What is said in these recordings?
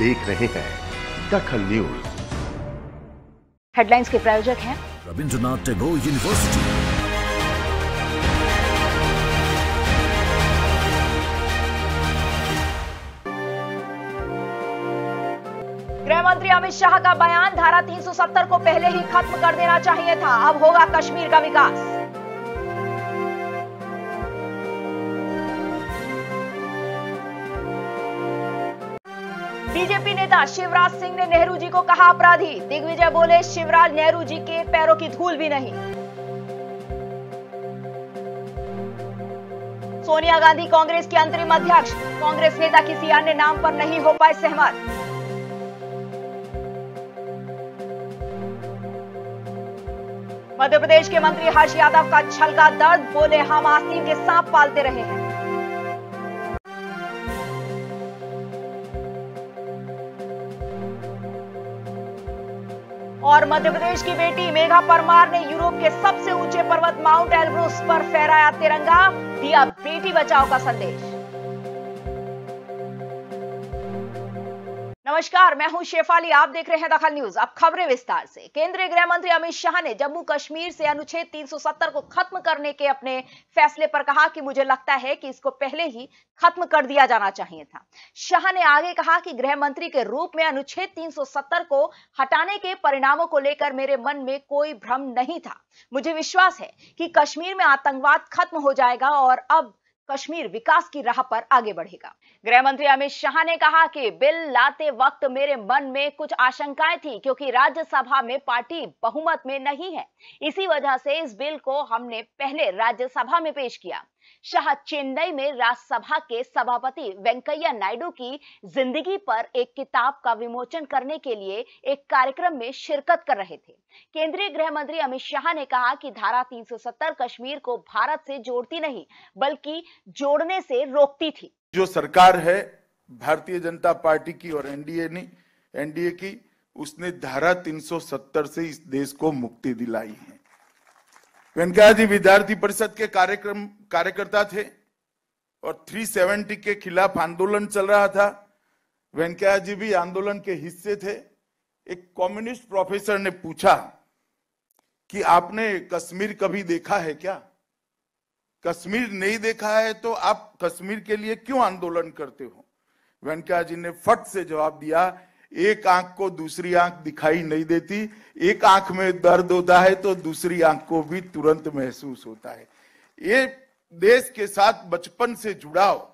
देख रहे हैं दखल न्यूज़। हेडलाइंस के प्रायोजक हैं। रविंद्रनाथ टैगोर यूनिवर्सिटी। गृह मंत्री अमित शाह का बयान धारा 370 को पहले ही खत्म कर देना चाहिए था। अब होगा कश्मीर का विकास। नेता शिवराज सिंह ने नेहरू जी को कहा अपराधी। दिग्विजय बोले, शिवराज नेहरू जी के पैरों की धूल भी नहीं। सोनिया गांधी कांग्रेस की अंतरिम अध्यक्ष। कांग्रेस नेता किसी अन्य नाम पर नहीं हो पाए सहमत। मध्य प्रदेश के मंत्री हर्ष यादव का छलका दर्द। बोले, हम आस्तीन के सांप पालते रहे हैं। और मध्य प्रदेश की बेटी मेघा परमार ने यूरोप के सबसे ऊँचे पर्वत माउंट एल्ब्रुस पर फहराया तिरंगा। दिया बेटी बचाओ का संदेश। नमस्कार, मैं हूँ शेफाली आप देख रहे हैं दखल न्यूज़। अब खबरें विस्तार से। केंद्रीय गृह मंत्री अमित शाह ने जम्मू कश्मीर से अनुच्छेद 370 को खत्म करने के अपने फैसले पर कहा कि मुझे लगता है कि इसको पहले ही खत्म कर दिया जाना चाहिए था। शाह ने आगे कहा कि गृह मंत्री के रूप में अनुच्छेद 370 को हटाने के परिणामों को लेकर मेरे मन में कोई भ्रम नहीं था। मुझे विश्वास है कि कश्मीर में आतंकवाद खत्म हो जाएगा और अब कश्मीर विकास की राह पर आगे बढ़ेगा। गृह मंत्री अमित शाह ने कहा कि बिल लाते वक्त मेरे मन में कुछ आशंकाएँ थी क्योंकि राज्यसभा में पार्टी बहुमत में नहीं है। इसी वजह से इस बिल को हमने पहले राज्यसभा में पेश किया। शाह चेन्नई में राज्यसभा के सभापति वेंकैया नायडू की ज़िंदगी पर एक किताब का विमोचन करने के लिए एक कार्यक्रम में शिरकत कर रहे थे। केंद्रीय गृह मंत्री अमित शाह ने कहा कि धारा 370 कश्मीर को भारत से जोड़ती नहीं, बल्कि जोड़ने से रोकती थी। जो सरकार है, भारतीय जनता पार्टी की और एनडीए ने, एनडीए की, उसने धारा 370 से इस देश को मुक्ति दिलाई है। वेंकैया जी विद्यार्थी परिषद के कार्यक्रम कार्यकर्ता थे और 370 के खिलाफ आंदोलन चल रहा था। वेंकैया जी भी आंदोलन के हिस्से थे। एक कम्युनिस्ट प्रोफेसर ने पूछा कि आपने कश्मीर कभी देखा है क्या? कश्मीर नहीं देखा है तो आप कश्मीर के लिए क्यों आंदोलन करते हो? वेंकैया जी ने फट से जवाब दिया एक आँख को दूसरी आँख दिखाई नहीं देती, एक आँख में दर्द होता है तो दूसरी आँख को भी तुरंत महसूस होता है। ये देश के साथ बचपन से जुड़ाव,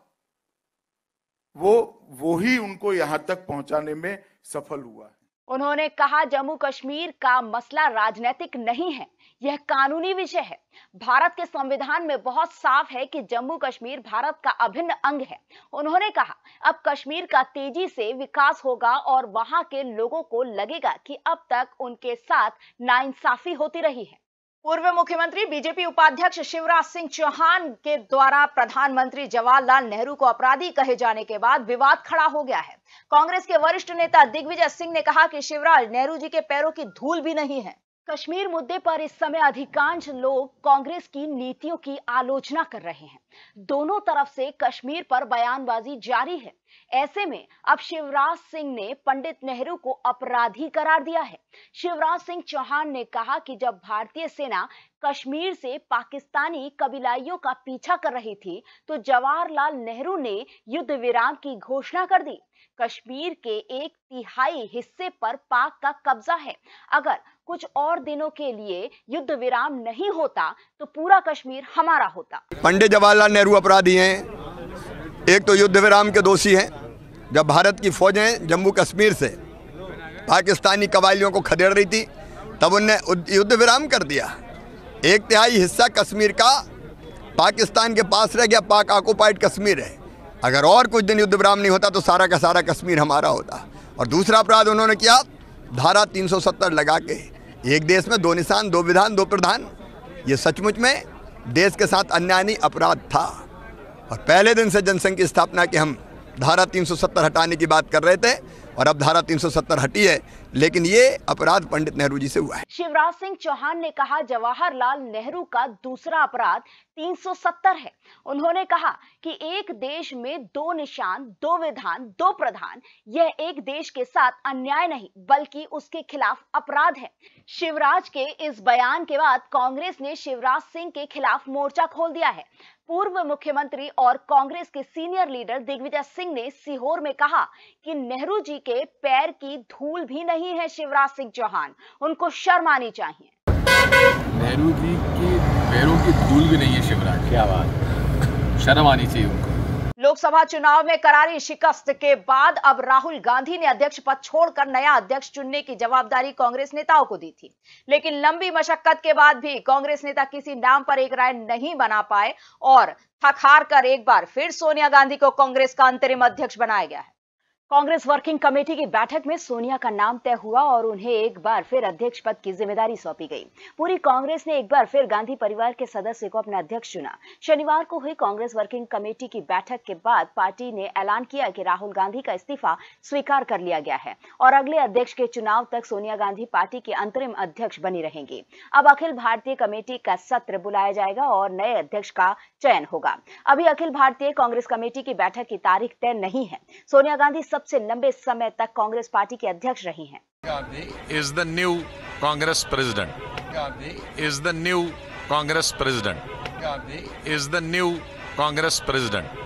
वो वो ही उनको यहाँ तक पहुँचाने में सफल हुआ उन्होंने कहा, जम्मू कश्मीर का मसला राजनीतिक नहीं है। यह कानूनी विषय है। भारत के संविधान में बहुत साफ़ है कि जम्मू कश्मीर भारत का अभिन्न अंग है। उन्होंने कहा, अब कश्मीर का तेज़ी से विकास होगा और वहाँ के लोगों को लगेगा कि अब तक उनके साथ नाइंसाफी होती रही है। पूर्व मुख्यमंत्री, बीजेपी उपाध्यक्ष शिवराज सिंह चौहान के द्वारा प्रधानमंत्री जवाहरलाल नेहरू को अपराधी कहे जाने के बाद विवाद खड़ा हो गया है। कांग्रेस के वरिष्ठ नेता दिग्विजय सिंह ने कहा कि शिवराज नेहरू जी के पैरों की धूल भी नहीं है। कश्मीर मुद्दे पर इस समय अधिकांश लोग कांग्रेस की नीतियों की आलोचना कर रहे हैं। दोनों तरफ़ से कश्मीर पर बयानबाजी जारी है। ऐसे में अब शिवराज सिंह ने पंडित नेहरू को अपराधी करार दिया है। शिवराज सिंह चौहान ने कहा कि जब भारतीय सेना कश्मीर से पाकिस्तानी कबीलाइयों का पीछा कर रही थी तो जवाहरलाल नेहरू ने युद्ध विराम की घोषणा कर दी। कश्मीर के एक तिहाई हिस्से पर पाक का कब्जा है। अगर कुछ और दिनों के लिए युद्ध विराम नहीं होता तो पूरा कश्मीर हमारा होता। पंडित जवाहरलाल नेहरू अपराधी हैं। एक तो युद्ध विराम के दोषी हैं, जब भारत की फौजें जम्मू कश्मीर से पाकिस्तानी कबाइलियों को खदेड़ रही थी, तब उनने युद्ध विराम कर दिया। एक तिहाई हिस्सा कश्मीर का पाकिस्तान के पास रह गया, पाक ऑक्युपाइड कश्मीर है। अगर और कुछ दिन युद्ध विराम नहीं होता तो सारा का सारा कश्मीर हमारा होता। और दूसरा अपराध उन्होंने किया, धारा 370 लगा के एक देश में दो निशान, दो विधान, दो प्रधान। ये सचमुच में देश के साथ अन्यायी अपराध था। और पहले दिन से जनसंघ की स्थापना की हम धारा 370 हटाने की बात कर रहे थे, और अब धारा 370 हटी है, लेकिन ये अपराध पंडित नेहरू जी से हुआ है। शिवराज सिंह चौहान ने कहा, जवाहरलाल नेहरू का दूसरा अपराध 370 है। उन्होंने कहा कि एक देश में दो निशान, दो विधान, दो प्रधान, यह एक देश के साथ अन्याय नहीं, बल्कि उसके खिलाफ अपराध है। शिवराज के इस बयान के बाद कांग्रेस ने शिवराज सिंह के खिलाफ मोर्चा खोल दिया है। पूर्व मुख्यमंत्री और कांग्रेस के सीनियर लीडर दिग्विजय सिंह ने सीहोर में कहा कि नेहरू जी के पैर की धूल भी नहीं है शिवराज सिंह चौहान। उनको शर्म आनी चाहिए। नेहरू जी की पैरों की धूल भी नहीं है शिवराज। क्या बात। शर्म आनी चाहिए उनको। लोकसभा चुनाव में करारी शिकस्त के बाद अब राहुल गांधी ने अध्यक्ष पद छोड़कर नया अध्यक्ष चुनने की जवाबदारी कांग्रेस नेताओं को दी थी। लेकिन लंबी मशक्कत के बाद भी कांग्रेस नेता किसी नाम पर एक राय नहीं बना पाए और थक हार कर एक बार फिर सोनिया गांधी को कांग्रेस का अंतरिम अध्यक्ष बनाया गया है। कांग्रेस वर्किंग कमेटी की बैठक में सोनिया का नाम तय हुआ और उन्हें एक बार फिर अध्यक्ष पद की ज़िम्मेदारी सौंपी गई। पूरी कांग्रेस ने एक बार फिर गांधी परिवार के सदस्य को अपना अध्यक्ष चुना। शनिवार को हुई कांग्रेस वर्किंग कमेटी की बैठक के बाद पार्टी ने ऐलान किया कि राहुल गांधी का इस्तीफा स्वीकार कर लिया गया है और अगले अध्यक्ष के चुनाव तक सोनिया गांधी पार्टी के अंतरिम अध्यक्ष बनी रहेंगी। अब अखिल भारतीय कमेटी का सत्र बुलाया जाएगा और नए अध्यक्ष का चयन होगा। अभी अखिल भारतीय कांग्रेस कमेटी की बैठक की तारीख तय नहीं है। सोनिया गांधी सबसे लंबे समय तक कांग्रेस पार्टी के अध्यक्ष रही हैं is the new Congress president. Is the new Congress president. Is the new Congress president.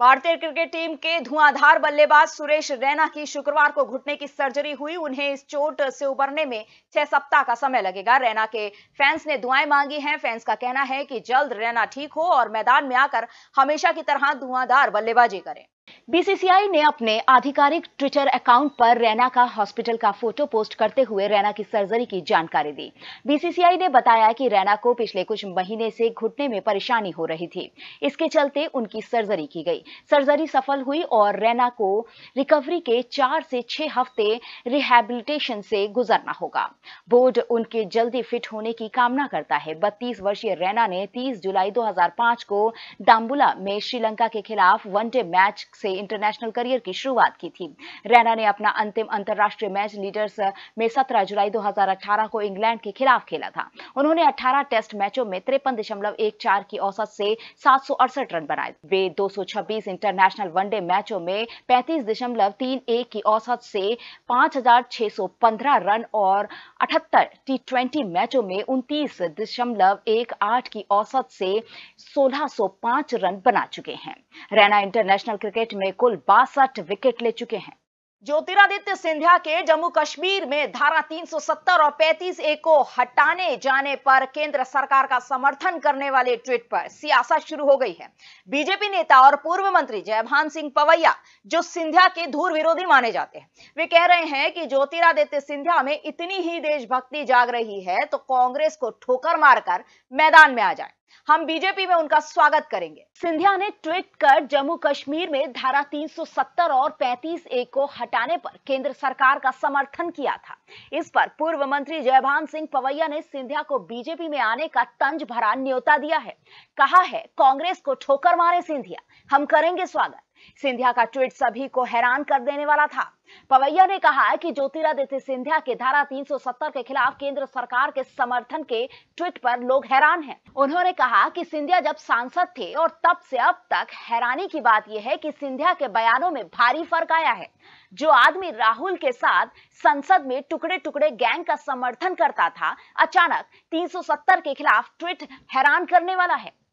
भारतीय क्रिकेट टीम के धुआंधार बल्लेबाज सुरेश रैना की शुक्रवार को घुटने की सर्जरी हुई उन्हें इस चोट से उबरने में छह सप्ताह का समय लगेगा रैना के फैंस ने दुआएँ मांगी हैं फैंस का कहना है कि जल्द रैना ठीक हो और मैदान में आकर हमेशा की तरह धुआंधार बल्लेबाजी करें बीसीसीआई ने अपने आधिकारिक ट्विटर अकाउंट पर रैना का हॉस्पिटल का फ़ोटो पोस्ट करते हुए रैना की सर्जरी की जानकारी दी। बीसीसीआई ने बताया कि रैना को पिछले कुछ महीने से घुटने में परेशानी हो रही थी। इसके चलते उनकी सर्जरी की गई। सर्जरी सफल हुई और रैना को रिकवरी के चार से छह हफ़्ते रिहेबिलिटेशन से गुजरना होगा। बोर्ड उनके जल्दी फिट होने की कामना करता है। बत्तीस वर्षीय रैना ने तीस जुलाई दो हज़ार पाँच को डाम्बुला में श्रीलंका के खिलाफ वनडे मैच से इंटरनेशनल करियर की शुरुआत की थी। रैना ने अपना अंतिम अंतर्राष्ट्रीय मैच लीडर्स में 17 जुलाई 2018 को इंग्लैंड के खिलाफ खेला था। उन्होंने 18 टेस्ट मैचों में तिरपन की औसत से सात सौ अड़सठ रन बनाए। वे 226 इंटरनेशनल वनडे मैचों में पैंतीस की औसत से 5,615 रन और 78 टी मैचों में उनतीस की औसत से 1605 रन बना चुके हैं। रैना इंटरनेशनल क्रिकेट में कुल बासठ विकेट ले चुके हैं। ज्योतिरादित्य सिंधिया के जम्मू कश्मीर में धारा 370 और 35 ए को हटाने जाने पर केंद्र सरकार का समर्थन करने वाले ट्वीट पर सियासत शुरू हो गई है। बीजेपी नेता और पूर्व मंत्री जयभान सिंह पवैया, जो सिंधिया के धूर विरोधी माने जाते हैं, वे कह रहे हैं कि ज्योतिरादित्य सिंधिया में इतनी ही देशभक्ति जाग रही है तो कांग्रेस को ठोकर मारकर मैदान में आ जाए। हम बीजेपी में उनका स्वागत करेंगे। सिंधिया ने ट्वीट कर जम्मू कश्मीर में धारा 370 और 35 ए को हटाने पर केंद्र सरकार का समर्थन किया था। इस पर पूर्व मंत्री जयभान सिंह पवैया ने सिंधिया को बीजेपी में आने का तंज भरा न्योता दिया है। कहा है, कांग्रेस को ठोकर मारे सिंधिया। हम करेंगे स्वागत। सिंधिया का ट्वीट सभी को हैरान कर देने वाला था। पवैया ने कहा कि ज्योतिरादित्य सिंधिया के धारा 370 के खिलाफ केंद्र सरकार के समर्थन के ट्वीट पर लोग हैरान हैं। उन्होंने कहा कि सिंधिया जब सांसद थे और तब से अब तक हैरानी की बात यह है कि सिंधिया के बयानों में भारी फ़र्क आया है। जो आदमी राहुल के साथ संसद में टुकड़े टुकड़े गैंग का समर्थन करता था, अचानक 370 के खिलाफ ट्वीट हैरान करने वाला है।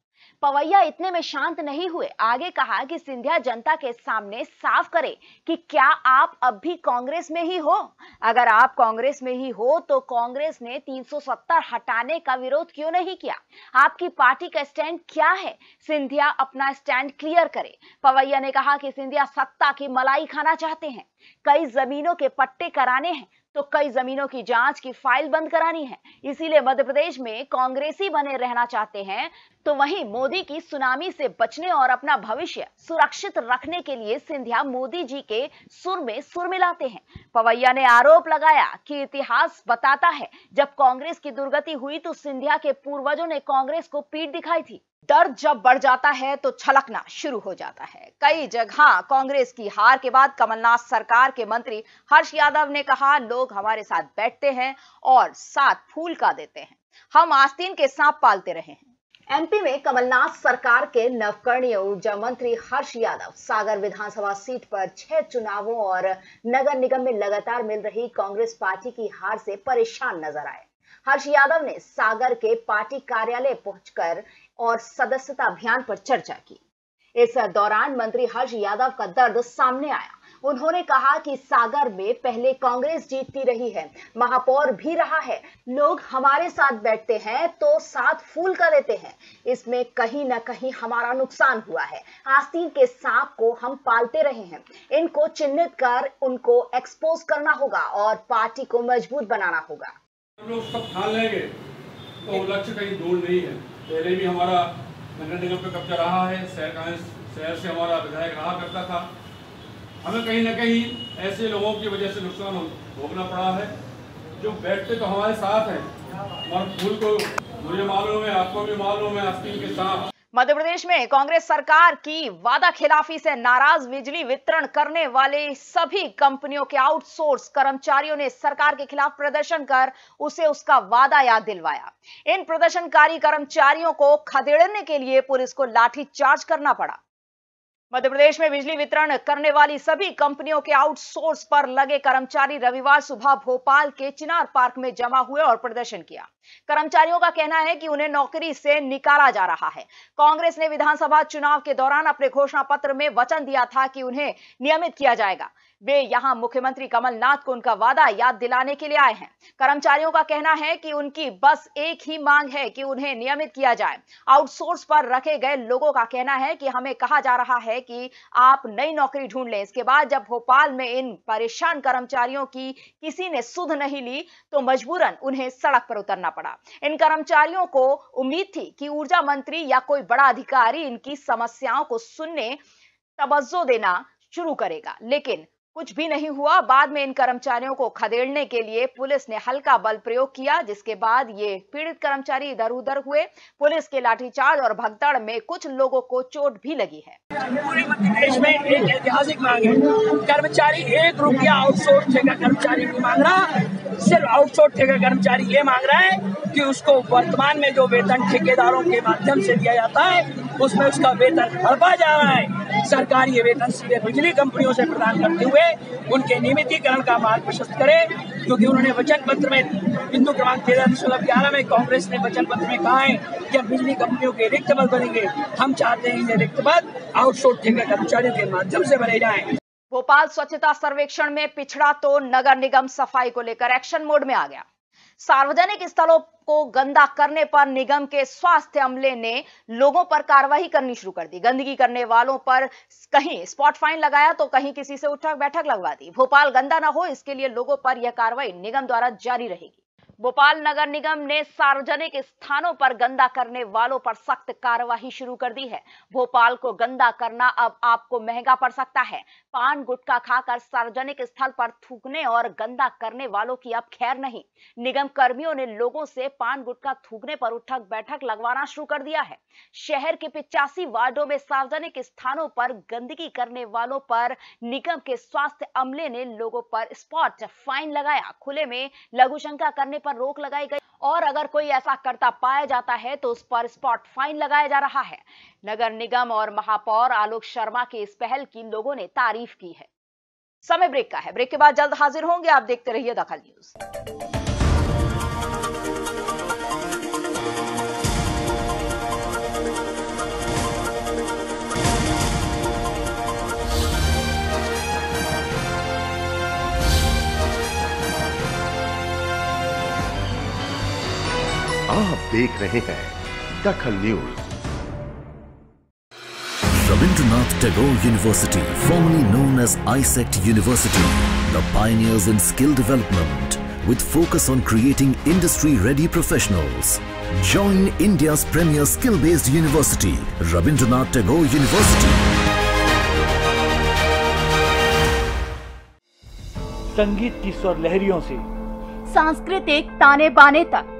पवैया इतने में शांत नहीं हुए। आगे कहा कि सिंधिया जनता के सामने साफ़ करे कि क्या आप अब भी कांग्रेस में ही हो? अगर आप कांग्रेस में ही हो तो कांग्रेस ने 370 हटाने का विरोध क्यों नहीं किया? आपकी पार्टी का स्टैंड क्या है? सिंधिया अपना स्टैंड क्लियर करे। पवैया ने कहा कि सिंधिया सत्ता की मलाई खाना चाहते हैं। कई जमीनों के पट्टे कराने हैं। तो कई जमीनों की जाँच की फ़ाइल बंद करानी है। इसीलिए मध्य प्रदेश में कांग्रेसी बने रहना चाहते हैं तो वहीं मोदी की सुनामी से बचने और अपना भविष्य सुरक्षित रखने के लिए सिंधिया मोदी जी के सुर में सुर मिलाते हैं। पवैया ने आरोप लगाया कि इतिहास बताता है, जब कांग्रेस की दुर्गति हुई तो सिंधिया के पूर्वजों ने कांग्रेस को पीठ दिखाई थी। दर्द जब बढ़ जाता है तो छलकना शुरू हो जाता है। कई जगह कांग्रेस की हार के बाद कमलनाथ सरकार के मंत्री हर्ष यादव ने कहा, लोग हमारे साथ बैठते हैं और साथ फूल का देते हैं। हम आस्तीन के सांप पालते रहे हैं। एमपी में कमलनाथ सरकार के नवकरणीय ऊर्जा मंत्री हर्ष यादव, सागर विधानसभा सीट पर छह चुनावों और नगर निगम में लगातार मिल रही कांग्रेस पार्टी की हार से परेशान नज़र आए। हर्ष यादव ने सागर के पार्टी कार्यालय पहुंचकर और सदस्यता अभियान पर चर्चा की। इस दौरान मंत्री हर्ष यादव का दर्द सामने आया। उन्होंने कहा कि सागर में पहले कांग्रेस जीतती रही है, महापौर भी रहा है। लोग हमारे साथ बैठते हैं तो साथ फूल कर देते हैं। इसमें कहीं ना कहीं हमारा नुकसान हुआ है। आस्तीन के सांप को हम पालते रहे हैं। इनको चिन्हित कर उनको एक्सपोज करना होगा और पार्टी को मज़बूत बनाना होगा। लोग सब लेंगे। तो लक्ष्य कहीं दूर नहीं है। पहले भी हमारा नगर निगम पर कब्जा रहा है, शहर शहर से हमारा विधायक रहा करता था। हमें कहीं ना कहीं ऐसे लोगों की वजह से नुकसान भोगना पड़ा है। जो बैठते तो हमारे साथ हैं और फूल को मुझे मालूम है, आपको भी मालूम है आस्तीन के साथ। मध्य प्रदेश में कांग्रेस सरकार की वादा खिलाफी से नाराज़ बिजली वितरण करने वाले सभी कंपनियों के आउटसोर्स कर्मचारियों ने सरकार के खिलाफ प्रदर्शन कर उसे उसका वादा याद दिलवाया। इन प्रदर्शनकारी कर्मचारियों को खदेड़ने के लिए पुलिस को लाठी चार्ज करना पड़ा। मध्य प्रदेश में बिजली वितरण करने वाली सभी कंपनियों के आउटसोर्स पर लगे कर्मचारी रविवार सुबह भोपाल के चिनार पार्क में जमा हुए और प्रदर्शन किया। कर्मचारियों का कहना है कि उन्हें नौकरी से निकाला जा रहा है। कांग्रेस ने विधानसभा चुनाव के दौरान अपने घोषणा पत्र में वचन दिया था कि उन्हें नियमित किया जाएगा। वे यहाँ मुख्यमंत्री कमलनाथ को उनका वादा याद दिलाने के लिए आए हैं। कर्मचारियों का कहना है कि उनकी बस एक ही मांग है कि उन्हें नियमित किया जाए। आउटसोर्स पर रखे गए लोगों का कहना है कि हमें कहा जा रहा है कि आप नई नौकरी ढूंढ लें। इसके बाद जब भोपाल में इन परेशान कर्मचारियों की किसी ने सुध नहीं ली तो मजबूरन उन्हें सड़क पर उतरना पड़ा। इन कर्मचारियों को उम्मीद थी कि ऊर्जा मंत्री या कोई बड़ा अधिकारी इनकी समस्याओं को सुनने, तवज्जो देना शुरू करेगा। लेकिन कुछ भी नहीं हुआ, बाद में इन कर्मचारियों को खदेड़ने के लिए पुलिस ने हल्का बल प्रयोग किया, जिसके बाद ये पीड़ित कर्मचारी इधर उधर हुए। पुलिस के लाठीचार्ज और भगदड़ में कुछ लोगों को चोट भी लगी है। पूरे मध्य प्रदेश में एक ऐतिहासिक मांग है। कर्मचारी एक रुपया आउटसोर्स कर्मचारी नहीं मांग रहा। सिर्फ़ आउटसोर्स ठेका कर्मचारी ये मांग रहा है कि उसको वर्तमान में जो वेतन ठेकेदारों के माध्यम से दिया जाता है, उसमें उसका वेतन हड़पा जा रहा है। सरकार ये वेतन सीधे बिजली कंपनियों से प्रदान करते हुए उनके नियमितीकरण का मार्ग प्रशस्त करे, क्योंकि उन्होंने वचन पत्र में बिंदु क्रमांक तेरह दशमलव ग्यारह में कांग्रेस ने वचन पत्र में कहा है कि हम बिजली कंपनियों के रिक्त पद बनेंगे। हम चाहते हैं ये रिक्त पद आउटसोर्स ठेका कर्मचारियों के माध्यम से बने जाए। भोपाल स्वच्छता सर्वेक्षण में पिछड़ा तो नगर निगम सफ़ाई को लेकर एक्शन मोड में आ गया। सार्वजनिक स्थलों को गंदा करने पर निगम के स्वास्थ्य अमले ने लोगों पर कार्रवाई करनी शुरू कर दी। गंदगी करने वालों पर कहीं स्पॉट फाइन लगाया तो कहीं किसी से उठक बैठक लगवा दी। भोपाल गंदा ना हो, इसके लिए लोगों पर यह कार्रवाई निगम द्वारा जारी रहेगी। भोपाल नगर निगम ने सार्वजनिक स्थानों पर गंदा करने वालों पर सख्त कार्यवाही शुरू कर दी है। भोपाल को गंदा करना अब आपको महँगा पड़ सकता है। पान गुटखा खाकर सार्वजनिक स्थल पर थूकने और गंदा करने वालों की अब खैर नहीं। निगम कर्मियों ने लोगों से पान गुटखा थूकने पर उठक बैठक लगवाना शुरू कर दिया है। शहर के पिचासी वार्डो में सार्वजनिक स्थानों पर गंदगी करने वालों पर निगम के स्वास्थ्य अमले ने लोगों पर स्पॉट फाइन लगाया। खुले में लघु शंका करने पर रोक लगाई गई और अगर कोई ऐसा करता पाया जाता है तो उस पर स्पॉट फाइन लगाया जा रहा है। नगर निगम और महापौर आलोक शर्मा के इस पहल की लोगों ने तारीफ़ की है। समय ब्रेक का है। ब्रेक के बाद जल्द हाजिर होंगे। आप देखते रहिए दखल न्यूज़। आप देख रहे हैं Dakhal news Rabindranath Tagore University, formerly known as ISECT University, the pioneers in skill development with focus on creating industry-ready professionals. Join India's premier skill-based university, Rabindranath Tagore University. संगीत की स्वर लहरियों से सांस्कृतिक ताने बाने तक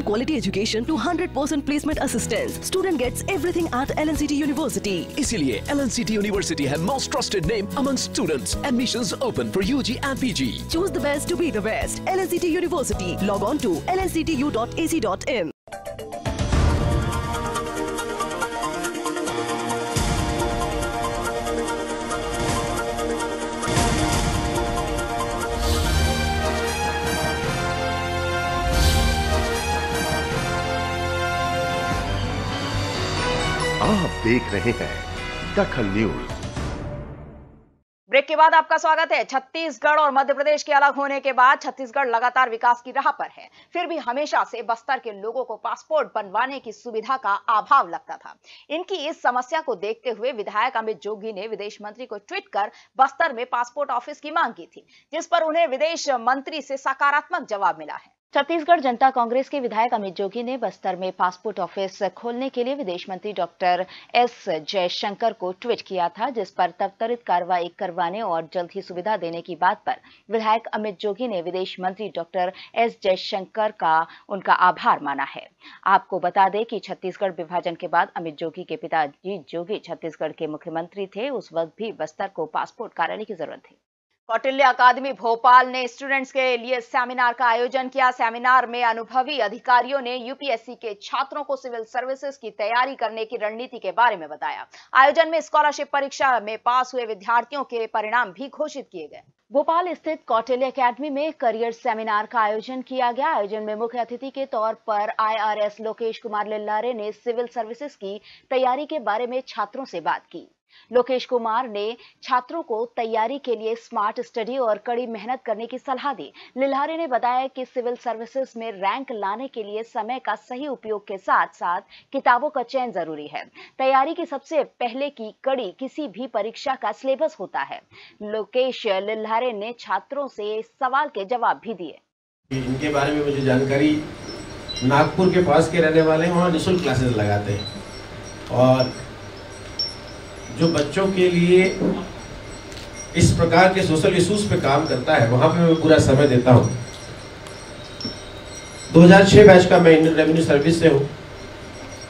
From quality education to 100% placement assistance, student gets everything at LNCT University. इसीलिए LNCT University है most trusted name among students. Admissions open for UG and PG. Choose the best to be the best. LNCT University. Log on to lnctu.ac.in. आप देख रहे हैं Dakhal news. Break के बाद आपका स्वागत है। छत्तीसगढ़ और मध्य प्रदेश के अलग होने के बाद छत्तीसगढ़ लगातार विकास की राह पर है। फिर भी हमेशा से बस्तर के लोगों को पासपोर्ट बनवाने की सुविधा का अभाव लगता था। इनकी इस समस्या को देखते हुए विधायक अमित जोगी ने विदेश मंत्री को ट्वीट कर बस्तर में पासपोर्ट ऑफ़िस की मांग की थी, जिस पर उन्हें विदेश मंत्री से सकारात्मक जवाब मिला है। छत्तीसगढ़ जनता कांग्रेस के विधायक अमित जोगी ने बस्तर में पासपोर्ट ऑफ़िस खोलने के लिए विदेश मंत्री डॉक्टर एस जयशंकर को ट्वीट किया था, जिस पर तब त्वरित कार्रवाई करवाने और जल्द ही सुविधा देने की बात पर विधायक अमित जोगी ने विदेश मंत्री डॉक्टर एस जयशंकर का उनका आभार माना है। आपको बता दें कि छत्तीसगढ़ विभाजन के बाद अमित जोगी के पिताजी जोगी छत्तीसगढ़ के मुख्यमंत्री थे, उस वक्त भी बस्तर को पासपोर्ट कार्यालय की ज़रूरत थी। कौटिल्य अकादमी भोपाल ने स्टूडेंट्स के लिए सेमिनार का आयोजन किया। सेमिनार में अनुभवी अधिकारियों ने यूपीएससी के छात्रों को सिविल सर्विसेज़ की तैयारी करने की रणनीति के बारे में बताया। आयोजन में स्कॉलरशिप परीक्षा में पास हुए विद्यार्थियों के परिणाम भी घोषित किए गए। भोपाल स्थित कौटिल्य अकेडमी में करियर सेमिनार का आयोजन किया गया। आयोजन में मुख्य अतिथि के तौर पर आईआरएस लोकेश कुमार लिल्लारे ने सिविल सर्विसेज़ की तैयारी के बारे में छात्रों से बात की। लोकेश कुमार ने छात्रों को तैयारी के लिए स्मार्ट स्टडी और कड़ी मेहनत करने की सलाह दी। लिल्हारे ने बताया कि सिविल सर्विसेज़ में रैंक लाने के लिए समय का सही उपयोग के साथ साथ किताबों का चयन ज़रूरी है। तैयारी की सबसे पहले की कड़ी किसी भी परीक्षा का सिलेबस होता है। लोकेश लिल्हारे ने छात्रों से सवाल के जवाब भी दिए। इनके बारे में मुझे जानकारी नागपुर के पास के रहने वाले हैं, वहाँ निःशुल्क क्लासेस लगाते हैं। और जो बच्चों के लिए इस प्रकार के सोशल इशूज पे काम करता है, वहाँ पे मैं पूरा समय देता हूँ। 2006 बैच का मैं इंडियन रेवेन्यू सर्विस से हूँ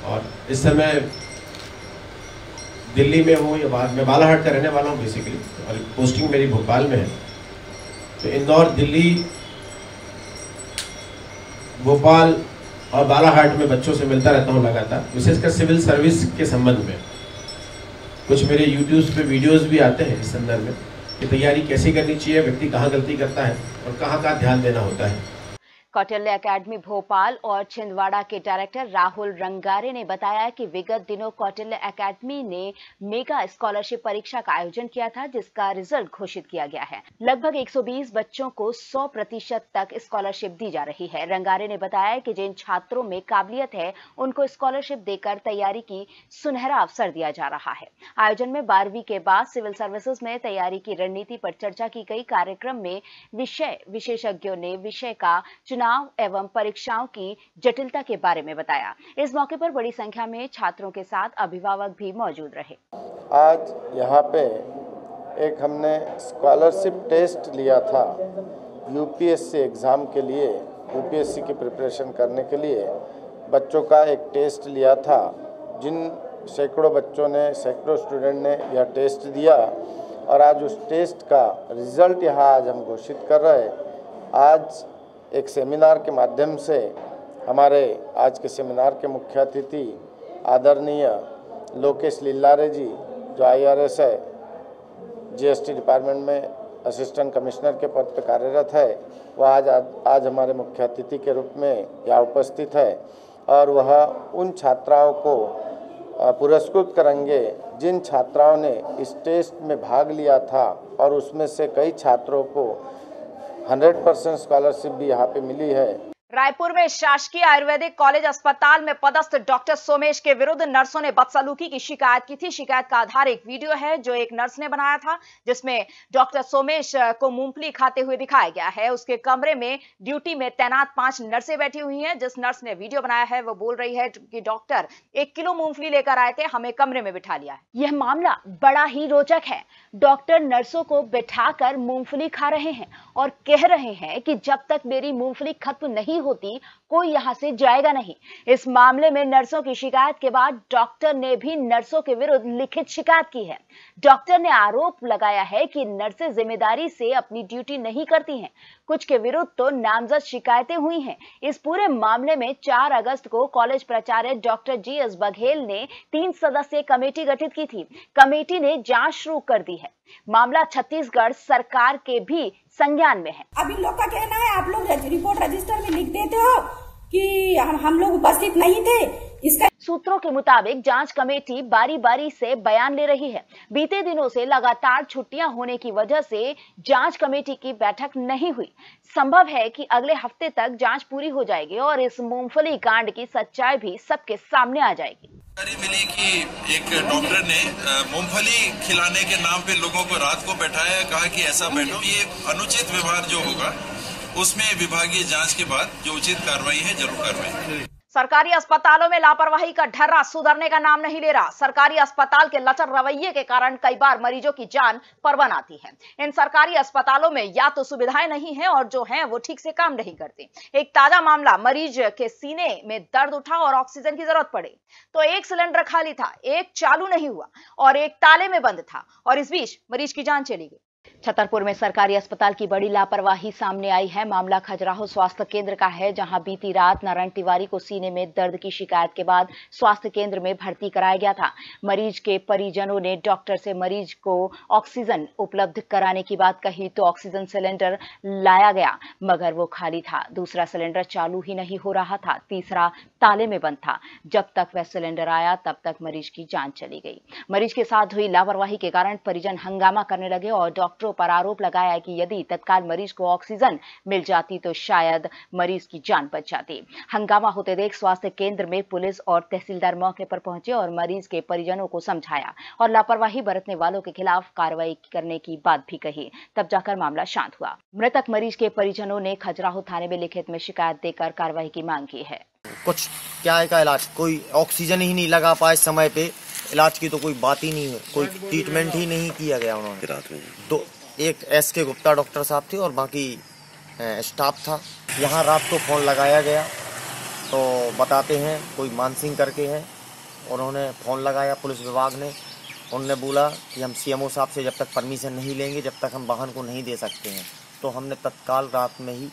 और इस समय दिल्ली में हूँ, या मैं बालाहाट का रहने वाला हूँ बेसिकली और पोस्टिंग मेरी भोपाल में है। तो इंदौर, दिल्ली, भोपाल और बालाहाट में बच्चों से मिलता रहता हूँ लगातार, विशेषकर सिविल सर्विस के संबंध में। कुछ मेरे यूट्यूब पे वीडियोस भी आते हैं इस संदर्भ में कि तैयारी कैसे करनी चाहिए, व्यक्ति कहाँ गलती करता है और कहाँ कहाँ ध्यान देना होता है। कौटिल्य अकेडमी भोपाल और छिंदवाड़ा के डायरेक्टर राहुल रंगारे ने बताया कि विगत दिनों कौटिल्य अकेडमी ने मेगा स्कॉलरशिप परीक्षा का आयोजन किया था, जिसका रिज़ल्ट घोषित किया गया है। लगभग 120 बच्चों को 100 प्रतिशत तक स्कॉलरशिप दी जा रही है। रंगारे ने बताया कि जिन छात्रों में काबिलियत है, उनको स्कॉलरशिप देकर तैयारी की सुनहरा अवसर दिया जा रहा है। आयोजन में बारहवीं के बाद सिविल सर्विसेज़ में तैयारी की रणनीति पर चर्चा की गई। कार्यक्रम में विषय विशेषज्ञों ने विषय का चुनाव एवं परीक्षाओं की जटिलता के बारे में बताया। इस मौके पर बड़ी संख्या में छात्रों के साथ अभिभावक भी मौजूद रहे। आज यहाँ पे एक हमने स्कॉलरशिप टेस्ट लिया था यूपीएससी एग्ज़ाम के लिए यूपीएससी की प्रिपरेशन करने के लिए। बच्चों का एक टेस्ट लिया था, जिन सैकड़ों बच्चों ने, सैकड़ों स्टूडेंट ने यह टेस्ट दिया। और आज उस टेस्ट का रिज़ल्ट यहाँ आज हम घोषित कर रहे आज एक सेमिनार के माध्यम से हमारे आज के सेमिनार के मुख्य अतिथि आदरणीय लोकेश लिल्लारे जी, जो आईआरएस है जीएसटी डिपार्टमेंट में असिस्टेंट कमिश्नर के पद पर कार्यरत है, वह आज आज हमारे मुख्य अतिथि के रूप में यहाँ उपस्थित है और वह उन छात्राओं को पुरस्कृत करेंगे जिन छात्राओं ने इस टेस्ट में भाग लिया था और उसमें से कई छात्रों को 100 परसेंट स्कॉलरशिप भी यहाँ पे मिली है। रायपुर में शासकीय आयुर्वेदिक कॉलेज अस्पताल में पदस्थ डॉक्टर सोमेश के विरुद्ध नर्सों ने बदसलूकी की शिकायत की थी। शिकायत का आधार एक वीडियो है, जो एक नर्स ने बनाया था, जिसमें डॉक्टर सोमेश को मूंगफली खाते हुए दिखाया गया है। उसके कमरे में ड्यूटी में तैनात पाँच नर्सें बैठी हुई हैं। जिस नर्स ने वीडियो बनाया है, वो बोल रही है कि, डॉक्टर, एक किलो मूंगफली लेकर आए थे, हमें कमरे में बिठा लिया यह मामला बड़ा ही रोचक है। डॉक्टर नर्सों को बिठाकर मूंगफली खा रहे हैं और कह रहे हैं कि, जब तक मेरी मूंगफली खत्म नहीं होती, कोई यहाँ से जाएगा नहीं। इस मामले में नर्सों की शिकायत के बाद डॉक्टर ने भी नर्सों के विरुद्ध लिखित शिकायत की है। डॉक्टर ने आरोप लगाया है कि नर्सें ज़िम्मेदारी से अपनी ड्यूटी नहीं करती हैं। कुछ के विरुद्ध तो नामजद शिकायतें हुई हैं। इस पूरे मामले में 4 अगस्त को कॉलेज प्राचार्य डॉक्टर जी एस बघेल ने तीन सदस्यीय कमेटी गठित की थी। कमेटी ने जाँच शुरू कर दी है। मामला छत्तीसगढ़ सरकार के भी संज्ञान में है। अब इन लोग का कहना है, आप लोग रिपोर्ट रजिस्टर में लिख देते हो कि हम हम लोग उपस्थित नहीं थे। इसका सूत्रों के मुताबिक जाँच कमेटी बारी बारी से बयान ले रही है। बीते दिनों से लगातार छुट्टियाँ होने की वजह से जाँच कमेटी की बैठक नहीं हुई। संभव है कि अगले हफ़्ते तक जाँच पूरी हो जाएगी और इस मूंगफली कांड की सच्चाई भी सबके सामने आ जाएगी। मिली कि एक डॉक्टर ने मूंगफली खिलाने के नाम पे लोगों को रात को बैठाया कहा कि ऐसा बैठो ये अनुचित व्यवहार जो होगा उसमें विभागीय जाँच के बाद जो उचित कार्रवाई है ज़रूर कार्रवाई सरकारी अस्पतालों में लापरवाही का ढर्रा सुधरने का नाम नहीं ले रहा। सरकारी अस्पताल के लचर रवैये के कारण कई बार मरीजों की जान परवन आती है। इन सरकारी अस्पतालों में या तो सुविधाएँ नहीं है और जो हैं वो ठीक से काम नहीं करते। एक ताज़ा मामला, मरीज़ के सीने में दर्द उठा और ऑक्सीजन की ज़रूरत पड़े। तो एक सिलेंडर खाली था, एक चालू नहीं हुआ और एक ताले में बंद था और इस बीच मरीज़ की जान चली गई। छतरपुर में सरकारी अस्पताल की बड़ी लापरवाही सामने आई है। मामला खजुराहो स्वास्थ्य केंद्र का है, जहाँ बीती रात नारायण तिवारी को सीने में दर्द की शिकायत के बाद स्वास्थ्य केंद्र में भर्ती कराया गया था। मरीज़ के परिजनों ने डॉक्टर से मरीज़ को ऑक्सीजन उपलब्ध कराने की बात कही तो ऑक्सीजन सिलेंडर लाया गया, मगर वो खाली था। दूसरा सिलेंडर चालू ही नहीं हो रहा था, तीसरा ताले में बंद था। जब तक वह सिलेंडर आया, तब तक मरीज़ की जान चली गई। मरीज़ के साथ हुई लापरवाही के कारण परिजन हंगामा करने लगे और डॉक्टरों पर आरोप लगाया कि यदि तत्काल मरीज़ को ऑक्सीजन मिल जाती तो शायद मरीज़ की जान बच जाती। हंगामा होते देख स्वास्थ्य केंद्र में पुलिस और तहसीलदार मौके पर पहुँचे और मरीज़ के परिजनों को समझाया और लापरवाही बरतने वालों के खिलाफ कार्रवाई करने की बात भी कही। तब जाकर मामला शांत हुआ। मृतक मरीज़ के परिजनों ने खजुराहो थाने में लिखित में शिकायत देकर कार्रवाई की मांग की है। कुछ क्या है का इलाज? कोई ऑक्सीजन ही नहीं लगा पाए समय पे। इलाज की तो कोई बात ही नहीं है। कोई ट्रीटमेंट ही नहीं किया गया उन्होंने। रात में तो एक एस के गुप्ता डॉक्टर साहब थे और बाकी स्टाफ था। यहाँ रात को फ़ोन लगाया गया। तो बताते हैं कोई मानसिंह करके है। उन्होंने फ़ोन लगाया पुलिस विभाग ने। उनने बोला कि हम सीएमओ साहब से जब तक परमिशन नहीं लेंगे जब तक हम वाहन को नहीं दे सकते हैं। तो हमने तत्काल रात में ही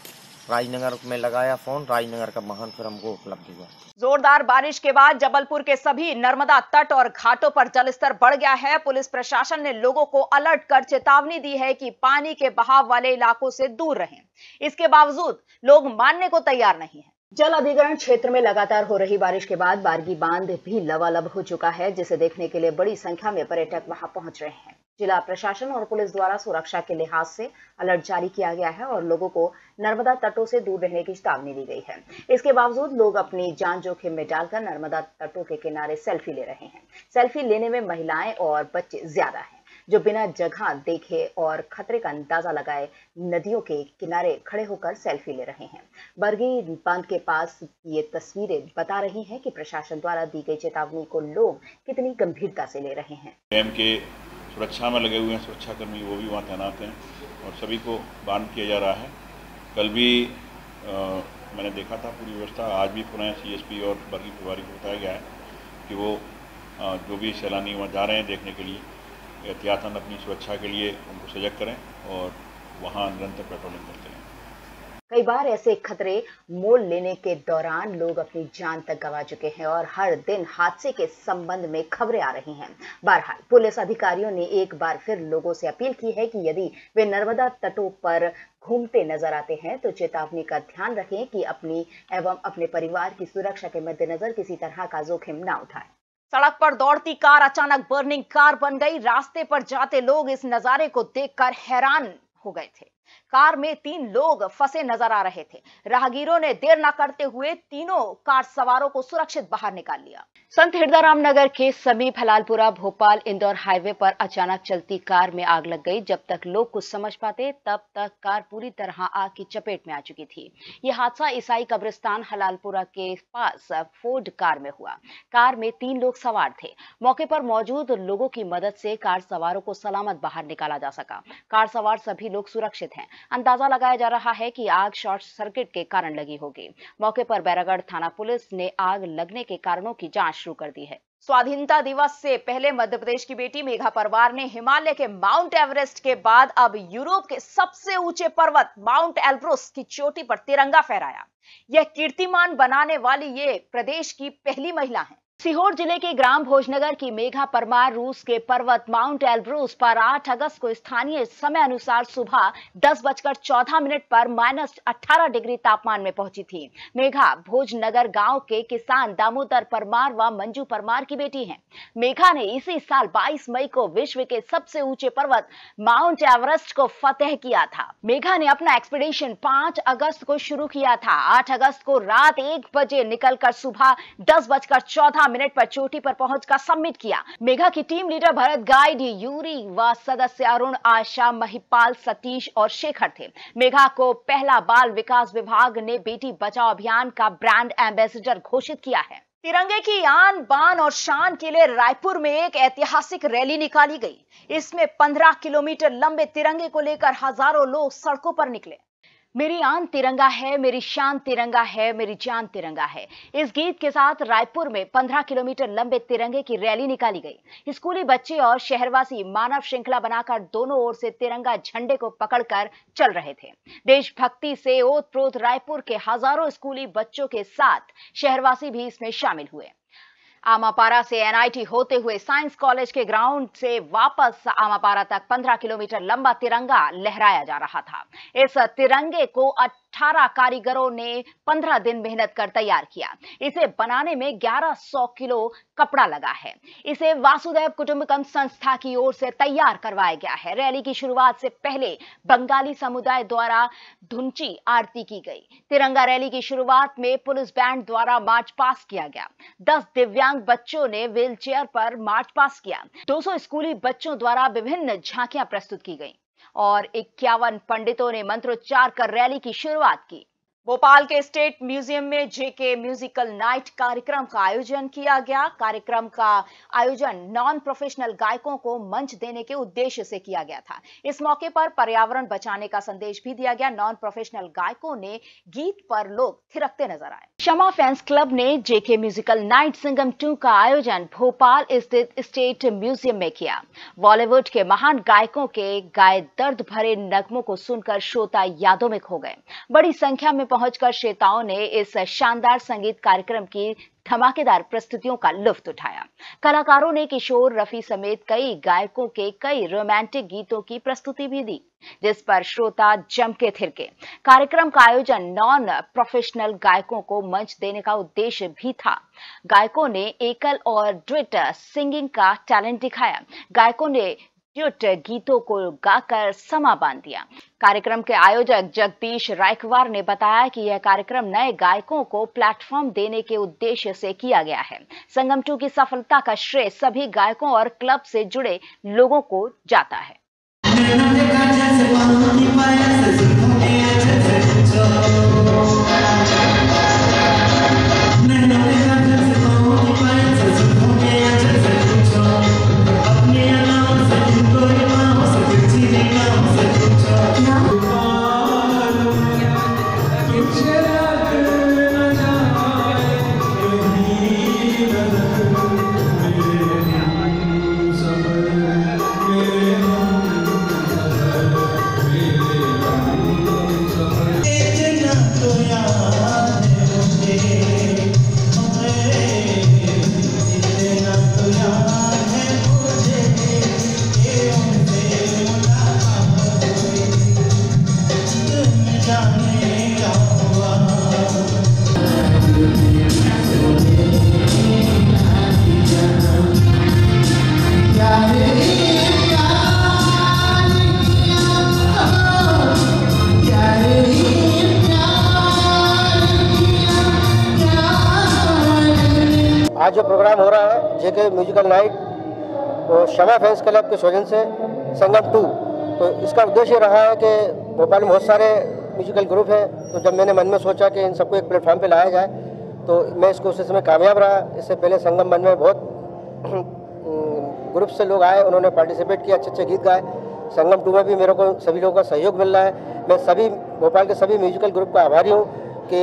राजनगर में लगाया फ़ोन। राजनगर का महान फिर हमको उपलब्ध हुआ। जोरदार बारिश के बाद जबलपुर के सभी नर्मदा तट और घाटों पर जलस्तर बढ़ गया है। पुलिस प्रशासन ने लोगों को अलर्ट कर चेतावनी दी है कि पानी के बहाव वाले इलाकों से दूर रहें। इसके बावजूद लोग मानने को तैयार नहीं है। जल अधिग्रहण क्षेत्र में लगातार हो रही बारिश के बाद बारगी बाँध भी लबालब हो चुका है, जिसे देखने के लिए बड़ी संख्या में पर्यटक वहाँ पहुँच रहे हैं। जिला प्रशासन और पुलिस द्वारा सुरक्षा के लिहाज से अलर्ट जारी किया गया है और लोगों को नर्मदा तटों से दूर रहने की चेतावनी दी गई है। इसके बावजूद लोग अपनी जान जोखिम में डालकर नर्मदा तटों के किनारे सेल्फी ले रहे हैं। सेल्फी लेने में महिलाएँ और बच्चे ज़्यादा हैं। जो बिना जगह देखे और खतरे का अंदाज़ा लगाए नदियों के किनारे खड़े होकर सेल्फी ले रहे हैं। बरगी बाँध के पास ये तस्वीरें बता रही हैं कि प्रशासन द्वारा दी गई चेतावनी को लोग कितनी गंभीरता से ले रहे हैं। डैम के सुरक्षा में लगे हुए हैं सुरक्षाकर्मी वो भी वहाँ तैनात हैं और सभी को बाँध किया जा रहा है। कल भी आ, मैंने देखा था पूरी व्यवस्था। आज भी पुनः सीएसपी और बर्गी प्रभारी को बताया गया है कि वो जो भी सैलानी वहाँ जा रहे हैं देखने के लिए एहतियातन अपनी सुरक्षा के लिए उनको सजग करें और वहाँ निरंतर पेट्रोलिंग करते हैं कई बार ऐसे खतरे मोल लेने के दौरान लोग अपनी जान तक गंवा चुके हैं और हर दिन हादसे के संबंध में खबरें आ रही हैं। बहरहाल, पुलिस अधिकारियों ने एक बार फिर लोगों से अपील की है कि यदि वे नर्मदा तटों पर घूमते नज़र आते हैं तो चेतावनी का ध्यान रखें कि अपनी एवं अपने परिवार की सुरक्षा के मद्देनजर किसी तरह का जोखिम न उठाएँ। सड़क पर दौड़ती कार अचानक बर्निंग कार बन गई। रास्ते पर जाते लोग इस नजारे को देखकर हैरान। हो गए थे। कार में तीन लोग फंसे नज़र आ रहे थे। राहगीरों ने देर न करते हुए तीनों कार सवारों को सुरक्षित बाहर निकाल लिया। संत हिरदाराम नगर के समीप हलालपुरा भोपाल इंदौर हाईवे पर अचानक चलती कार में आग लग गई। जब तक लोग कुछ समझ पाते, तब तक कार पूरी तरह आग की चपेट में आ चुकी थी। यह हादसा ईसाई कब्रिस्तान हलालपुरा के पास फोर्ड कार में हुआ। कार में तीन लोग सवार थे। मौके पर मौजूद लोगों की मदद से कार सवारों को सलामत बाहर निकाला जा सका। कार सवार सभी लोग सुरक्षित हैं। अंदाज़ा लगाया जा रहा है कि आग शॉर्ट सर्किट के कारण लगी होगी। मौके पर बैरागढ़ थाना पुलिस ने आग लगने के कारणों की जाँच शुरू कर दी है। स्वाधीनता दिवस से पहले मध्य प्रदेश की बेटी मेघा परवार ने हिमालय के माउंट एवरेस्ट के बाद अब यूरोप के सबसे ऊँचे पर्वत, माउंट एल्ब्रुस की चोटी पर तिरंगा फहराया। यह कीर्तिमान बनाने वाली ये प्रदेश की पहली महिला है। सीहोर ज़िले के ग्राम भोजनगर की मेघा परमार रूस के पर्वत माउंट एल्ब्रूस पर 8 अगस्त को स्थानीय समय अनुसार सुबह दस बजकर चौदह मिनट पर माइनस अठारह डिग्री तापमान में पहुँची थी। मेघा भोजनगर गाँव के किसान दामोदर परमार व मंजू परमार की बेटी हैं। मेघा ने इसी साल 22 मई को विश्व के सबसे ऊँचे पर्वत माउंट एवरेस्ट को फतेह किया था। मेघा ने अपना एक्सपीडिशन पाँच अगस्त को शुरू किया था। आठ अगस्त को रात एक बजे निकलकर सुबह दस बजकर चौदह मिनट पर चोटी पर पहुंचकर सबमिट किया। मेघा की team leader Bharat guide Yuri व सदस्य अरुण, आशा, महिपाल, सतीश और शेखर थे। मेघा को पहला बाल विकास विभाग ने बेटी बचाओ अभियान का ब्रांड एम्बेसडर घोषित किया है। तिरंगे की आन बान और शान के लिए रायपुर में एक ऐतिहासिक रैली निकाली गई। इसमें 15 किलोमीटर लंबे तिरंगे को लेकर हज़ारों लोग सड़कों पर निकले। मेरी आन तिरंगा है, मेरी शान तिरंगा है, मेरी जान तिरंगा है। इस गीत के साथ रायपुर में 15 किलोमीटर लंबे तिरंगे की रैली निकाली गई। स्कूली बच्चे और शहरवासी मानव श्रृंखला बनाकर दोनों ओर से तिरंगा झंडे को पकड़कर चल रहे थे। देशभक्ति से ओत प्रोत रायपुर के हज़ारों स्कूली बच्चों के साथ शहरवासी भी इसमें शामिल हुए। आमापारा से एनआईटी होते हुए साइंस कॉलेज के ग्राउंड से वापस आमापारा तक 15 किलोमीटर लंबा तिरंगा लहराया जा रहा था। इस तिरंगे को 18 कारीगरों ने 15 दिन मेहनत कर तैयार किया। इसे बनाने में 1100 किलो कपड़ा लगा है। इसे वासुदेव कुटुंबकम संस्था की ओर से तैयार करवाया गया है। रैली की शुरुआत से पहले बंगाली समुदाय द्वारा धुंची आरती की गई। तिरंगा रैली की शुरुआत में पुलिस बैंड द्वारा मार्च पास किया गया। दस दिव्यांग बच्चों ने व्हील पर मार्च पास किया। 200 स्कूली बच्चों द्वारा विभिन्न झांकियाँ प्रस्तुत की गई। और इक्यावन पंडितों ने मंत्रोच्चार कर रैली की शुरुआत की। भोपाल के स्टेट म्यूज़ियम में जेके म्यूजिकल नाइट कार्यक्रम का आयोजन किया गया। कार्यक्रम का आयोजन नॉन प्रोफेशनल गायकों को मंच देने के उद्देश्य से किया गया था। इस मौके पर पर्यावरण बचाने का संदेश भी दिया गया। नॉन प्रोफेशनल गायकों ने गीत पर लोग थिरकते नज़र आए। शमा फैंस क्लब ने JK musical night Singham two का आयोजन भोपाल स्थित स्टेट म्यूज़ियम में किया। बॉलीवुड के महान गायकों के गाय दर्द भरे नगमों को सुनकर श्रोता यादों में खो गए। बड़ी संख्या में पहुंचकर श्रोताओं ने इस शानदार संगीत कार्यक्रम की धमाकेदार प्रस्तुतियों का लुफ्त उठाया। कलाकारों ने किशोर, रफी समेत कई गायकों के कई रोमांटिक गीतों की प्रस्तुति भी दी, जिस पर श्रोता जम के थिरके। कार्यक्रम का आयोजन नॉन प्रोफेशनल गायकों को मंच देने का उद्देश्य भी था। गायकों ने एकल और ड्विट सिंगिंग का टैलेंट दिखाया। गायकों ने ट्यूट गीतों को गाकर समा बाँध दिया। कार्यक्रम के आयोजक जगदीश रायकवार ने बताया कि यह कार्यक्रम नए गायकों को प्लेटफॉर्म देने के उद्देश्य से किया गया है। संगम टू की सफलता का श्रेय सभी गायकों और क्लब से जुड़े लोगों को जाता है। और फैंस क्लब के स्वजन से, संगम टू तो इसका उद्देश्य रहा है कि भोपाल में बहुत सारे म्यूजिकल ग्रुप हैं तो जब मैंने मन में सोचा कि इन सबको एक प्लेटफॉर्म पे लाया जाए तो मैं इस कोशिश में कामयाब रहा। इससे पहले संगम मन में बहुत ग्रुप से लोग आए, उन्होंने पार्टिसिपेट किया अच्छे अच्छे गीत गाए। संगम टू में भी मेरे को सभी लोगों का सहयोग मिल रहा है। मैं सभी, भोपाल के सभी म्यूजिकल ग्रुप का आभारी हूँ कि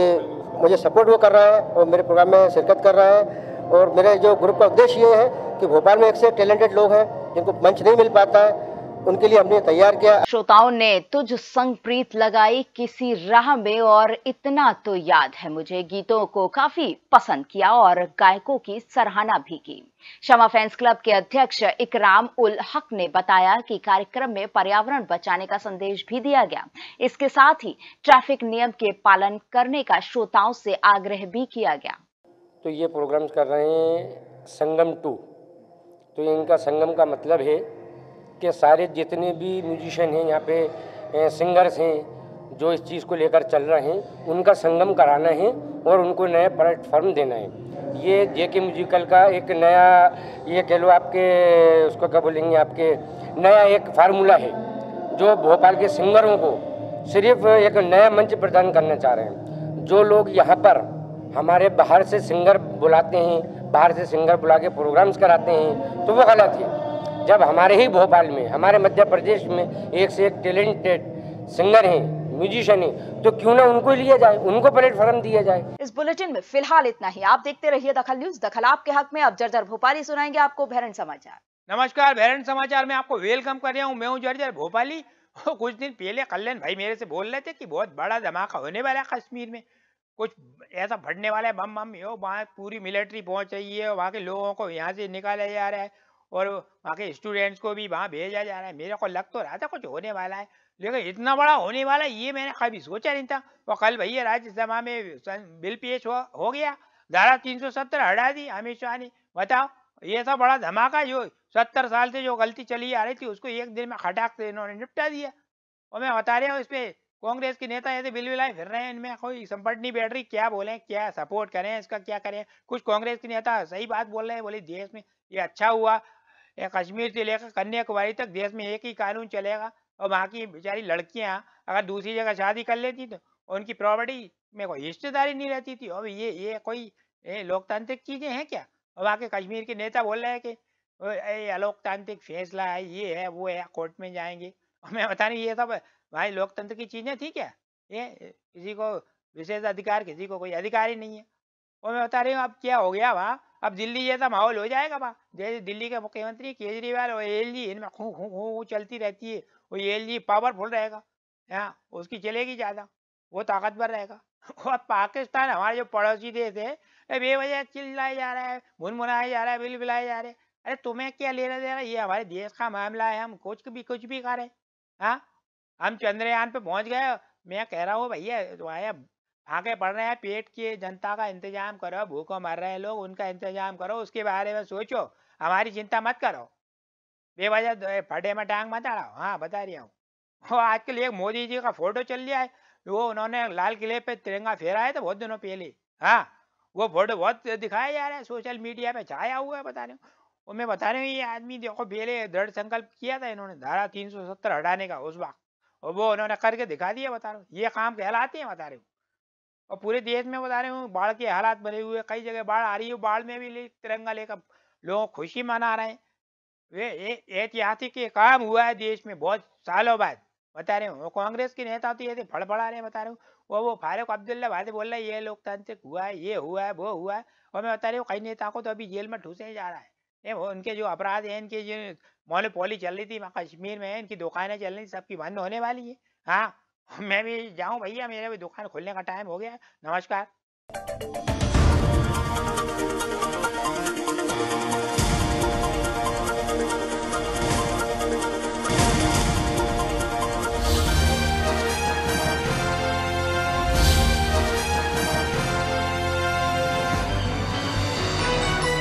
मुझे सपोर्ट वो कर रहा है और मेरे प्रोग्राम में शिरकत कर रहा है। और मेरे जो ग्रुप का उद्देश्य ये है कि भोपाल में एक से टैलेंटेड लोग हैं जिनको मंच नहीं मिल पाता है उनके लिए हमने तैयार किया। श्रोताओं ने तुझ संग प्रीत लगाई किसी राह में और इतना तो याद है मुझे गीतों को काफ़ी पसंद किया और गायकों की सराहना भी की। शमा फैंस क्लब के अध्यक्ष इकराम उल हक ने बताया कि कार्यक्रम में पर्यावरण बचाने का संदेश भी दिया गया। इसके साथ ही ट्रैफ़िक नियम के पालन करने का श्रोताओं से आग्रह भी किया गया। तो ये प्रोग्राम्स कर रहे हैं संगम टू। तो इनका संगम का मतलब है कि सारे जितने भी म्यूजिशियन हैं, यहाँ पे सिंगर्स हैं, जो इस चीज़ को लेकर चल रहे हैं, उनका संगम कराना है और उनको नया प्लेटफॉर्म देना है। ये जे के म्यूजिकल का एक नया, ये कह लो आपके, उसको क्या बोलेंगे आपके, नया एक फार्मूला है, जो भोपाल के सिंगरों को सिर्फ़ एक नया मंच प्रदान करना चाह रहे हैं। जो लोग यहाँ पर हमारे बाहर से सिंगर बुलाते हैं बाहर से सिंगर बुला के प्रोग्राम्स कराते हैं तो वो गलत है। जब हमारे ही भोपाल में हमारे मध्य प्रदेश में एक से एक टैलेंटेड सिंगर हैं म्यूजिशियन हैं तो क्यों ना उनको लिया जाए उनको प्लेटफॉर्म दिया जाए? इस बुलेटिन में फ़िलहाल इतना ही। आप देखते रहिए दखल न्यूज़ दखल आपके हक में। अब जर्जर भोपाली सुनाएँगे आपको भैरन समाचार। नमस्कार भैरन समाचार में आपको वेलकम कर रहा हूँ। मैं हूँ जर्जर भोपाली। कुछ दिन पहले कल्याण भाई मेरे से बोल रहे थे कि बहुत बड़ा धमाका होने वाला है कश्मीर में। कुछ ऐसा फटने वाला है बम बम यो वहाँ पूरी मिलिट्री पहुँच रही है वहाँ के लोगों को यहाँ से निकाला जा रहा है और वहाँ के स्टूडेंट्स को भी वहाँ भेजा जा रहा है। मेरे को लग तो रहा था कुछ होने वाला है लेकिन इतना बड़ा होने वाला है ये मैंने कभी सोचा नहीं था। और कल भैया राज्यसभा में बिल पेश हो, हो गया धारा तीन सौ सत्तर हटा दी अमित शाह ने। बताओ ये सब बड़ा धमाका जो सत्तर साल से जो गलती चली आ रही थी उसको एक दिन में खटाक से इन्होंने निपटा दिया। और मैं बता रहा हूँ इस पर कांग्रेस के नेता ऐसे बिल बिलाए फिर रहे हैं इनमें, कोई संपट नहीं बैठ रही, क्या बोले, क्या सपोर्ट करें, इसका क्या करें? कुछ कांग्रेस के नेता सही बात बोल रहे हैं, बोले देश में ये अच्छा हुआ कश्मीर से लेकर कन्याकुमारी तक देश में एक ही कानून चलेगा और वहाँ की बेचारी लड़कियाँ, अगर दूसरी जगह शादी कर लेती तो उनकी प्रॉपर्टी में कोई हिस्सेदारी नहीं रहती थी और ये ये कोई लोकतांत्रिक चीज़ें हैं क्या? और वहाँ के कश्मीर के नेता बोल रहे हैं कि अलोकतांत्रिक फैसला है, ये है, वो है, कोर्ट में जाएँगे। और मैं बता रही ये सब भाई लोकतंत्र की चीज़ें थी क्या ये किसी को विशेष अधिकार, किसी को कोई अधिकार ही नहीं है। और मैं बता रही हूँ, अब क्या हो गया वहाँ? अब दिल्ली जैसा माहौल हो जाएगा वहाँ। जैसे दिल्ली के मुख्यमंत्री केजरीवाल और एल जी इनमें खू खू खू चलती रहती है वो एल जी पावरफुल रहेगा। हाँ उसकी चलेगी ज़्यादा, वो ताकतवर रहेगा। और पाकिस्तान हमारे जो पड़ोसी देश है बेवजह चिल्लाया जा रहा है मुनमुनाया जा रहा है बिल बिलाए जा रहे हैं। अरे तुम्हें क्या लेना देना? ये हमारे देश का मामला है, हम कुछ भी कुछ भी करें। हाँ? हम चंद्रयान पे पहुँच गए। मैं कह रहा हूँ, भैया तुम्हारे फाके पड़ रहे हैं, पेट की जनता का इंतज़ाम करो, भूखों मर रहे हैं लोग, उनका इंतज़ाम करो, उसके बारे में सोचो, हमारी चिंता मत करो। बेवजह फटे में टांग मत अड़ाओ हाँ बता रही हूँ। वो आजकल एक मोदी जी का फ़ोटो चल लिया है। वो उन्होंने लाल किले पे तिरंगा फेरा है तो बहुत दिनों पहले। हाँ वो फ़ोटो बहुत दिखाया जा रहा है, सोशल मीडिया पे छाया हुआ है, बता रहे हूँ। और मैं बता रही हूँ, ये आदमी देखो, पहले दृढ़ संकल्प किया था इन्होंने, धारा तीन सौ सत्तर हटाने का, उस वक्त। और वो उन्होंने करके दिखा दिया बता रहा हूँ। ये काम कहलाते हैं बता रहे हूँ। और पूरे देश में बता रहे हूँ बाढ़ के हालात बने हुए कई जगह बाढ़ आ रही है बाढ़ में भी ले, तिरंगा लेकर लोग खुशी मना रहे हैं। वे ऐतिहासिक काम हुआ है देश में बहुत सालों बाद बता रहे हूँ। कांग्रेस के नेता तो ये फड़फड़ा रहे हैं बता रहे हूँ। वो वो फारूक अब्दुल्ला भाई बोल रहे ये लोकतांत्रिक हुआ है ये हुआ है वो हुआ है। और मैं बता रही हूँ कई नेता को तो अभी जेल में ठूसे जा रहा है। उनके जो अपराध है, इनके जो मोनोपोली चल रही थी कश्मीर में, इनकी दुकानें चल रही, सबकी बंद होने वाली है। हाँ मैं भी जाऊँ भैया, मेरे भी दुकान खोलने का टाइम हो गया नमस्कार।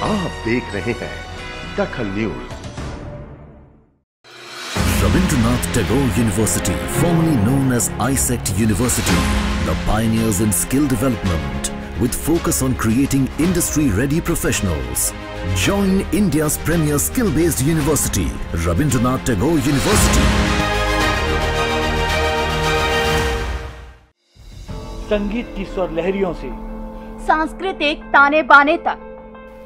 आप देख रहे हैं Dakhal news Rabindranath Tagore University, formerly known as ISECT University, the pioneers in skill development with focus on creating industry-ready professionals. Join India's premier skill-based university, Rabindranath Tagore University. संगीत की स्वर लहरियों से सांस्कृतिक ताने बाने तक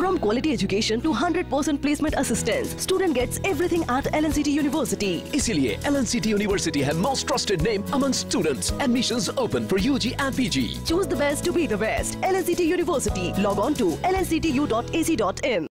From quality education to 100% placement assistance, student gets everything at LNCT University. इसीलिए LNCT University है most trusted name among students. Admissions open for UG and PG. Choose the best to be the best. LNCT University. Log on to lnctu.ac.in.